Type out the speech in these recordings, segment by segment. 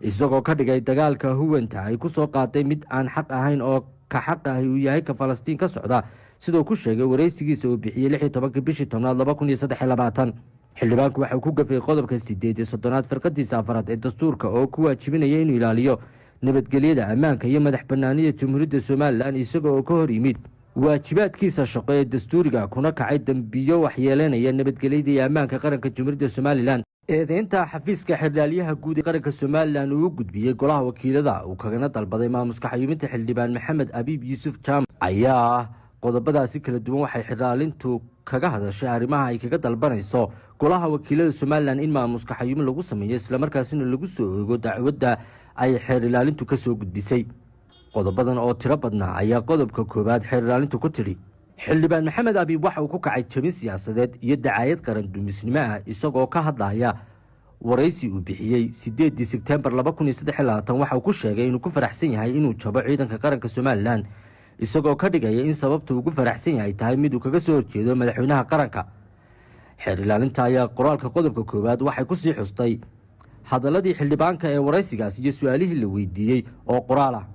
isagoo ka dhigay dagaalka huwanta ay ku soo qaaday mid aan xaq ahayn oo ka xaq ahi uu yahay ka falastiin ka socda. Siduu ku sheegay wareysigiisa uu bixiyey lix iyo tobankii bishii tobnaad laba kun iyo saddex iyo labaatan. Xildhibaanku waxauu ku gafay qodobka sideed iyo soddonaad firqadiisa afaraad ee dastuurka oo ku waajibinaya inuu ilaaliyo nabadgelyada ammaanka iyo madax banaanida jamhuuriyadda somalilan isaga oo ka hor yimid waajibaadkiisa shaqo ee dastuuriga kuna kacay dembiyo waxyeelanaya nabadgelyada iyo ammaanka qaranka jamhuuriyadda somalilan eedeynta xafiiska xerdhaalyaha guud ee qaranka somalilan uu u gudbiyey golaha wakiilada uu kagana dalbaday maamuska xayuuminta xildhibaan maxamed abiib yuusuf jaamac ayaa qodobadaasi kala duwan waxay xerdhaalintu kaga hadashay arrimaha ay kaga dalbanayso golaha wakiilada somalilan in maamuska xayuumin lagu sameeyo islamarkaasina lagu soo oego dacwadda ay xeer ilaalintu ka gudbisay. Qodobadan oo tiro badnaa ayaa qodobka koowaad xeer ilaalintu ku tidhi xildhibaan maxamed abiib waxa uu ku kacay jabin siyaasadeed iyo dacaayad qaran dumisnimo ah isagoo ka hadlaya waraysi uu bixiyey. Sideedii sebtembar laba kun iyo saddex labaatan waxa uu ku sheegay inuu ku faraxsan yahay inuu jabo ciidanka qaranka somalilan isagoo ka dhigaya in sababta ugu faraxsan yahay tahay mid uu kaga soo horjeedo madaxweynaha qaranka. Xeer ilaalinta ayaa qoraalka qodobka koowaad waxay ku sii xustay hadaladii xildhibaanka ee waraysigaas iyo su'aalihii la weydiiyey oo qoraal ah.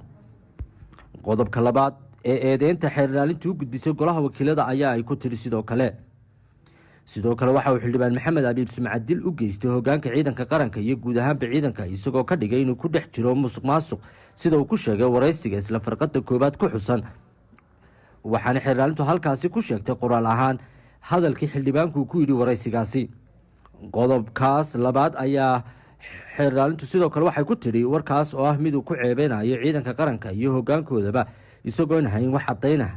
Qodobka labaad ee eedeynta xeer ilaalintu u gudbisay golaha wakiilada ayaa ay ku tiri sidoo kale. Sidoo kale waxa uu xildhibaan maxamed abiib sumcadil u geystay hogaanka ciidanka qaranka iyo guud ahaanba ciidanka isagoo ka dhigay inuu ku dhex jiro musuq maasuq sida uu ku sheegay waraysiga isla farqada koowaad ku xusan. Waxaana xeer ilaalintu halkaasi ku sheegtay qoraal ahaan hadalkii xildhibaanku ku yidhi waraysigaasi qodobkaas labaad ayaa xeer ilaalintu sidoo kale waxay ku tidhi warkaas oo ah mid uu ku ceebeynayo ciidanka qaranka iyo hogaankoodaba isagoon hayn wax cadaynah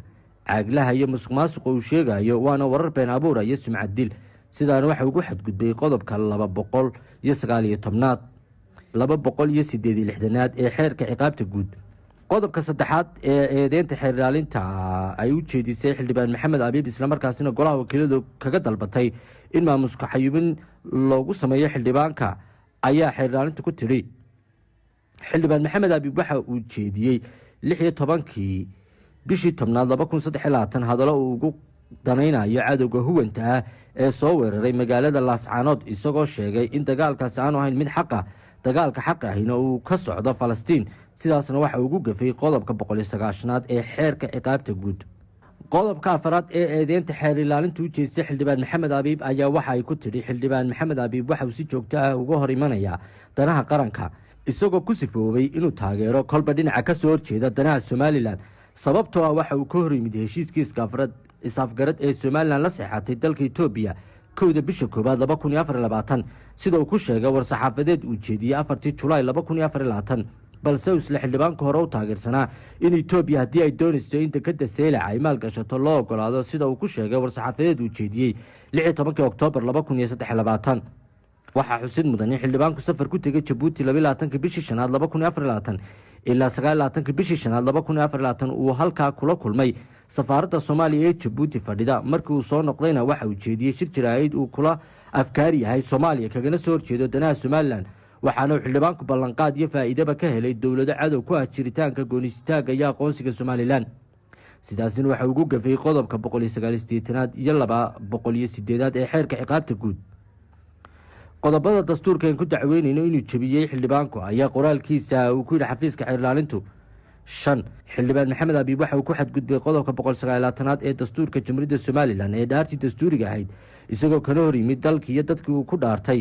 caaglaha iyo musuq maasuqa uu sheegayo waana warar been abuura iyo sumcad dil. Sidaana waxa ugu xadgudbay qodobka laba boqol iyo sagaaliyo tobnaad laba boqol iyo sideed iyo lixdanaad ee xeerka ciqaabta guud. Qodobka saddexaad ee eedeynta xeer ilaalinta ay u jeedisay xildhibaan maxamed abiib islamarkaasina golaha wakiiladu kaga dalbatay in maamuska xayuubin loogu sameeyo xildhibaanka ayaa xeer ilaalinta ku tidhi xildhibaan maxamed abiib waxa uu jeediyey lix iyo bishii tobnaad laba kun saddex iyo labaatan uu ugu danaynayo cadowga huwanta ah ee soo weeraray magaalada laascaanood isagoo sheegay in dagaalkaasi aanu ahayn mid xaqa dagaalka xaq ahina uu ka socdo falastiin. Sidaasna waxa ugu gafay qodobka boqol iyo sagaashanaad ee xeerka ciqaabta guud. Qodobka afaraad ee eedeynta xeer ilaalinta u jeestay xildhibaan maxamed abiib ayaa waxa ay ku tidhi xildhibaan maxamed abiib waxa uu si joogto ah uga hor imanayaa danaha qaranka isagoo ku sifoobay inuu taageero kolba dhinaca ka soo horjeeda danaha somalilan sababtoo ah waxa uu ka hor yimid heshiiskii isaafgarad ee somalilan la seexatay dalka etoobiya kowda bisha koowaad laba kun iyo afar labaatan sida uu ku sheegay war-saxaafadeed uu jeediyey afartii julaay laba kun iyo afar labaatan balse uu isla xildhibaanka hore u taageersanaa in etoobiya haddii ay doonayso in dekada seylac ay maalgashato loo ogolaado sida uu ku sheegay war-saxaafadeed uu jeediyey lix iyo tobankii oktoobar laba kun iyo saddex labaatan waxaa xusid mudan in xildhibaanku safar ku tegay jabuuti laba labaatanka bishii shanaad ilaa sagaal labaatanka bishii shanaad uu halkaa kula kulmay. Safaaradda soomaaliya ee jabuuti fadhida markii uu soo noqdayna waxa uu jeediyey shir jaraa'id uu kula afkaari yahay soomaaliya kagana soo horjeedo danaha somalilan waxaana uu xildhibaanku ballanqaad iyo faa'iidaba ka helay dowlado cadow ku ah jiritaanka goonisitaagga iyo aqoonsiga somalilan sidaasina waxa ugu gafay qodobka boqol iyo sagaal sideetanaad iyo laba boqol iyo sideedaad ee xeerka ciqaabta guud qodobada dastuurka aan ku dacweynayno inuu jebiyey xildhibaanku ayaa qoraalkiisa uu ku yidhi xafiiska xeer ilaalintu shan xildhibaan maxamed abiib waxa uu ku xadgudbay qodobka boqol sagaalaatanaad ee dastuurka jamhuuriyadda somalilan ee dhaartii dastuuriga ahayd isagoo kana hor yimid dalkii iyo dadkii uu ku dhaartay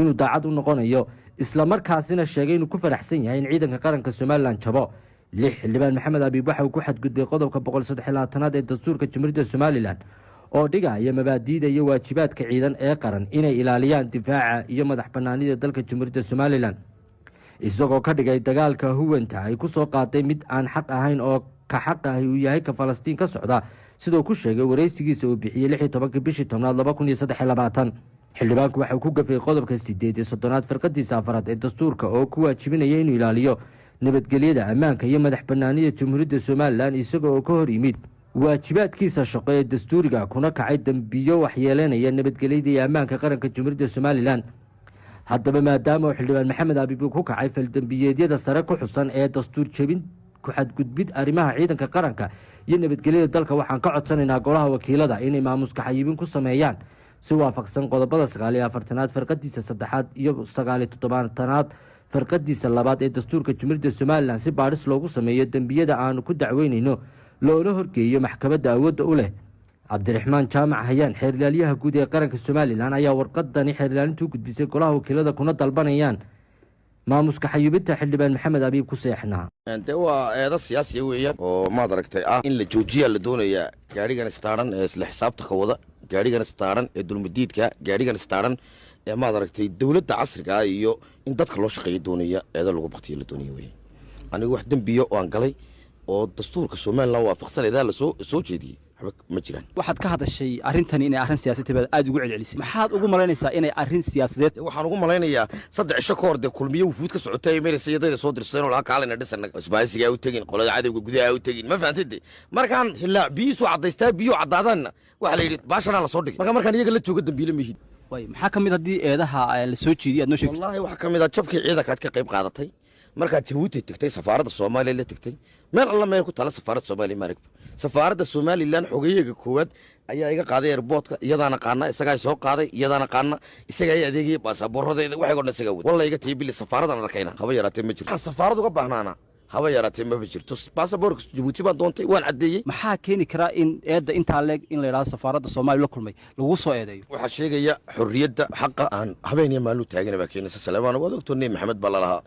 inuu daacad u noqonayo islamarkaasina sheegay inuu ku faraxsan yahay in ciidanka qaranka somalilan jabo. Lix xildhibaan maxamed abiib waxa uu ku xadgudbay qodobka boqol saddex labaatanaad ee dastuurka jamhuuriyadda somalilan oo dhigaya mabaadiida iyo waajibaadka ciidan ee qaran inay ilaaliyaan difaaca iyo madax banaanida dalka jamhuuriyadda somalilan isagoo ka dhigay dagaalka huwanta ay ku soo qaaday mid aan xaq ahayn oo ka xaq ahi uu yahay ka falastiin ka socda siduu ku sheegay wareysigiisa uu bixiyey lix iyo tobankii bishii tobnaad laba kun iyo saddex iyo labaatan. Xildhibaanku waxauu ku gafay qodobka sideed iyo soddonaad firqadiisa afaraad ee dastuurka oo ku waajibinaya inuu ilaaliyo nabadgelyada ammaanka iyo madax banaanida jamhuuriyadda somalilan isaga oo ka hor yimid waajibaadkiisa shaqo ee dastuuriga kuna kacay dembiyo waxyeelanaya nabadgelyada iyo ammaanka qaranka jamhuuriyadda somalilan. Haddaba maadaama uu xildhibaan maxamed abiib ku kacay faldembiyeedyada sare ku xusan ee dastuur jebin ku-xadgudbid arrimaha ciidanka qaranka iyo nabadgelyada dalka waxaan ka codsanaynaa golaha wakiilada inay maamuska xayiibin ku sameeyaan. Si waafaqsan qodobada sagaaliyo afartanaad farqadiisa saddexaad iyo sagaaliyo toddobaatanaad farqadiisa labaad ee dastuurka jumhuuriyadda somalilan si baadhis loogu sameeyo dembiyada aanu ku dacweynayno loona horgeeyo maxkamadda awoodda u leh. Cabdiraxmaan jaamac hayaan xeerilaalyaha guud ee qaranka somalilan ayaa warqadani xeerilaalintu u gudbisay golaha wakiilada kuna dalbanayaan. Maamuska xayuubinta xildhibaan maxamed abiib ku seexnaa. Dee waa eeda siyaasiya weeyaan oo maad aragtay ah in la joojiyaa la doonayaa gaadhigan istaaran ee isla xisaabta wada gaadhigan istaaran ee dulmadiidka gaadhigan istaaran ee maad aragtay dowladda casriga ah iyo in dadka loo shaqeeya doonaya eeda lagu baktiya la doonaya weeyaan. Anigu wax dembiya oo aan galay oo dastuurka somalilan waafaqsan eedaa la soo soo jeediyey ma jiraan. Waxaad ka hadashay arrintani inay arrin siyaasadeed baad aad ugu celcelisay. Maxaad ugu malaynaysaa inay arrin siyaasadeed waxaan ugu malaynayaa saddex cisho ka hor dee kulmiye wufuud ka socotay meelsa iyadayda soo dirsadeen oo laga kaalina dhisana isbaaysigaa u tegin qolada cadowga gudaha u tegin. Ma fahantay de markaan hilaac biyiisu caddaystaa biyuu caddaadaanna waxaa la yidhi baashanaa la soo dhigay. Marka markaan iyaga la jooga dambiile mihid way maxaa ka mid haddii eedaha la soo jeediyay aad noo wallaahi waxaa ka mid ah jabkii ciidankaad ka qayb qaadatay markaad jabuuti tegtay safaaradda soomaaliya la tegtay meel alla meel ku taala safaaradda soomaaliya maaragba safaaradda somalilan xogeyaga koowaad ayaa iga qaaday airboortka iyadaana qaana isagaa soo qaaday iyadaana qaana isagaa i adeegaya baasaboorradeeda waxay godhan isagaa wada. Walla iga tiya bili safaaradan arkayna haba yaraatee ma jirto. Waxaan safaarad uga baahnaana? Haba yaraatee maba jirto. Baasaboorka jabuuti baan doontay waan caddeeyey. Maxaa keeni karaa in eedda intaa leeg in la yidhahdo safaaradda soomaaliya la kulmay lagu soo eedeeyo? Waxaa sheegaya xorriyadda xaqa aan habeeniya maaluu taagana baa keenaysa. Salaamaan waad ogtoo nebi maxamed baa lalahaa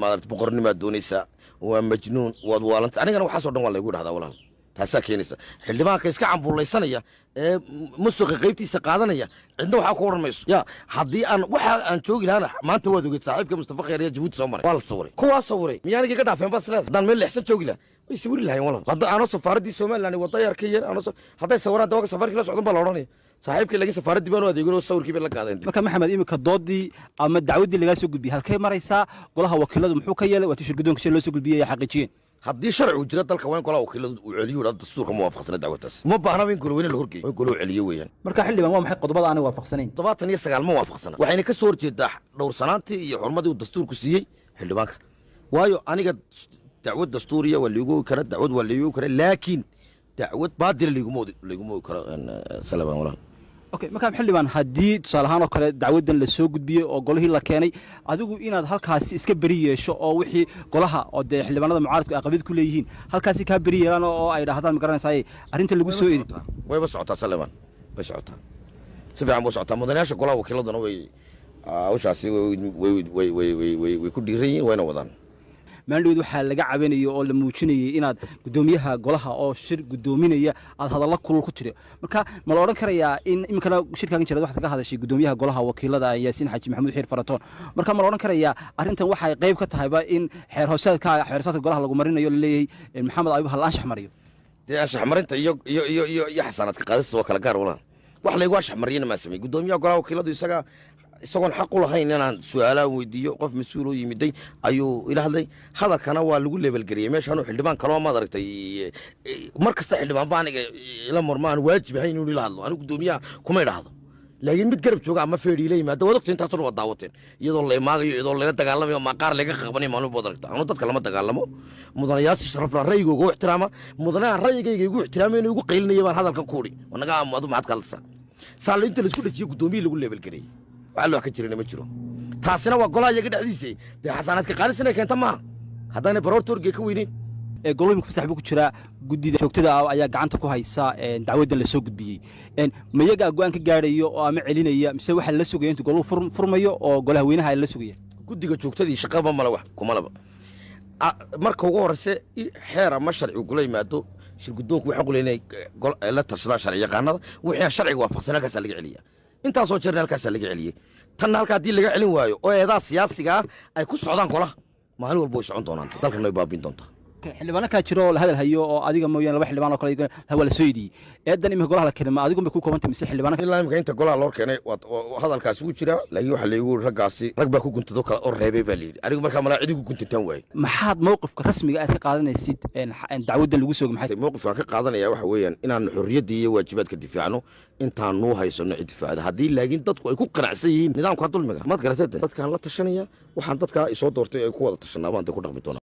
maarata boqornimaad doonaysaa waa majnuun waad waalanta. Anigana waxaasoo dhan waa laygu dhahdaa walaal taasaa keenaysa. Xildhibaanka iska cambuulaysanaya ee musuqa qaybtiisa qaadanaya cidna waxaa ku odhan mayso. Ya haddii aan waxa aan joogi lahana maanta waad ogeed saaxiibka mustafa khayr ayaa jabuuti soo maray. Waa la sawiray kuwaa sawiray miyaanigii ka dhaafeen baad isleedahay haddaan meel leexsan joogi laha way sawiri lahayen walaal. Hadda aanoo safaaraddii somaliland wadda yar ka yar aanoo hadday sawiraan dawaga safarkii la socdan baa la odhanaya. Saaxiibkii laakiin safaaraddii baanu adeegin oo sawirkii bay la qaadeen. Marka maxamed iminka doodii ama dacwaddii lagaa soo gudbiyey halkay maraysaa golaha wakiiladu muxuu ka yeelay? Waa tii shirgudoonka shir loo soo gudbiyey ay xaqiijiyeen haddii sharcigu jira dalka waa in golaha wakiiladu uu celiyo dha dastuurka ma waafaqsana dacwadaas uma baahnaba in goloweyne la horgeeyo? In golow celiyo weeyaan. Marka xildhibaan waa maxay qodobada aanay waafaqsanayn? Toddobaatan iyo sagaal ma waafaqsana. Waxayna ka soo horjeedaa dhowrsanaantii iyo xurmadii uu dastuurku siiyey. Xildhibaanka waayo aniga dacwad dastuuriya waa liigu ogi kara dacwad waa liigu ogi kara laakiin dacwad baadila liiguma liiguma ogi karo salabaan walaal okay markaa xildhibaan haddii tusaale ahaan oo kale dacwaddan la soo gudbiyey oo golihii la keenay adigu inaad halkaasi iska beri yeesho oo wixii golaha oo dee xildhibaanada mucaaradku ay qabid ku leeyihiin halkaasi kaa beri yeelaan oo ay dhahdaan ma garanaysaa arrinta lagu soo edi wayba socotaa salebaan way socotaa. Si fiican buu socotaa. Mudanayaasha golaha wakiiladuna way hawshaasi way ku dhiiran yihiin wayna wadaan maandhaweed waxaa laga cabanayay oo la muujinayay inaad guddoomiyaha golaha oo shir guddoominaya aad hadalla kulul ku tiri. Marka ma la odhan karayaa in iminkana shirkaagan jireed waxaad ka hadashay guddoomiyaha golaha wakiilada yaasiin xaaji maxamuud xiir faratoon. Marka ma la odhan karayaa arrintan waxay qayb ka tahayba in xeer hoosaadka xeer hoosaadka golaha lagu marinayo la leeyahay maxamed ayub hal anshax mariyo. Dee anshax marinta iyo iyo iyo iyo xasaanaadka qaadista waa kala gaar walaal. Wax laygu anshax mariyana maa samey guddoomiyaha golaha wakiiladu isagaa isagoon xaq u lahayn inaan su'aalaan weydiiyo qof mas'uul oo yimiday ayuu ila hadlay hadalkana waa lagu leebelgariyey meeshaanu xildhibaan kaloo maad aragtay mar kasta xildhibaan ba aniga ila marma waajib ahayn inuu ila hadlo. Anigu guddoomiyaha kuma idhaahdo. Laakiin mid garab jooga ama feedhi yimaada waad ogta intaasoo waa daawateen. Iyadoo la imaagayo iyadoo layla dagaalamayo ma qaar laga qabanay maalin baad aragta. Anu dadka lama dagaalamo? Mudanayaasha sharafla ra'yigooga u ixtiraama mudanayahan ra'yigayga igu ixtiraama inuu igu qaylinaya baan hadalka kuudhi wanaga adu maxaad ka hadlaysaa? Saalla inta la isku dhajiyo guddoomiye lagu leebelgariyey waxaa loo ka jirana ma jiro taasina waa golaha iyaga dhexdiisa dee xasaanaadka qaadis inay keenta maaha haddaanay baroorta orgee ka weyneyn ee golooyinka fasax buu ku jiraa guddida joogtada ah ayaa gacanta ku haysa dacwaddan la soo gudbiyey ma iyagaa go'aan ka gaadhayo oo ama celinaya mise waxaa la sugaya intu goluhu furmayo oo golaha weynaha la sugaya guddiga joogtadii shaqaba male wax kumalaba marka ugu horreyse xeer ama sharcigu kula yimaado shir guddoonku waxaan qulay inay la tarsadaan sharci yaqaanada wixii aan sharciga waafaqsan halkaasaa laga celiyaa intaasoo jeerna halkaasaa laga celiyey tanna halka haddii laga celin waayo oo eedaa siyaasiga ah ay ku socdaan golaha maalin walba way socon doonaan. Dalkana way baabiin doontaa kaa jiro oo la hadal hayo oo adiga mooyaan laba xildhibaan oo kale waa la soo ediyey eedan imika golaha la keenay ma adigu bay ku koobantay mise xildhibaano ilaa imika inta golaha loo keenay hadalkaasi wuu jiraa laakiin waxaa laygu raggaasi rag baa ku guntado kale oo reebay baa layidhi anigu markaa malaa cidigu guntintaan waaye maxaad mowqifka rasmiga aad ka qaadanaysid dacwaddan lagu sooga maxay mowqifkaan ka qaadanaya waxa weeyaan inaan xorriyadda iyo waajibaadka difaacno intaan nuu haysano cid difaacda haddii laakiin dadku ay ku qanacsan yihiin nidaamka dulmiga maad garatee dadkaan la tashanaya waxaan dadkaa isoo doortay ay ku wada tashanaa baan dee ku dhaqmi doonaa